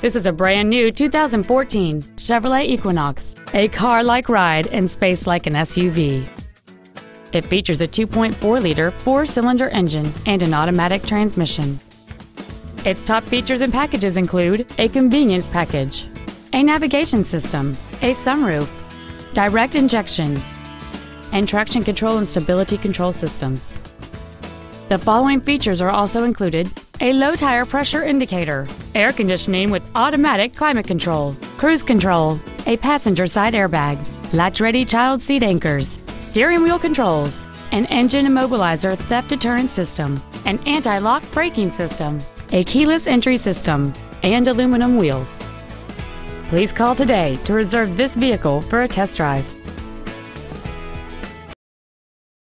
This is a brand new 2014 Chevrolet Equinox, a car-like ride and space like an SUV. It features a 2.4-liter four-cylinder engine and an automatic transmission. Its top features and packages include a convenience package, a navigation system, a sunroof, direct injection, and traction control and stability control systems. The following features are also included a low tire pressure indicator, air conditioning with automatic climate control, cruise control, a passenger side airbag, latch ready child seat anchors, steering wheel controls, an engine immobilizer theft deterrent system, an anti lock braking system, a keyless entry system, and aluminum wheels. Please call today to reserve this vehicle for a test drive.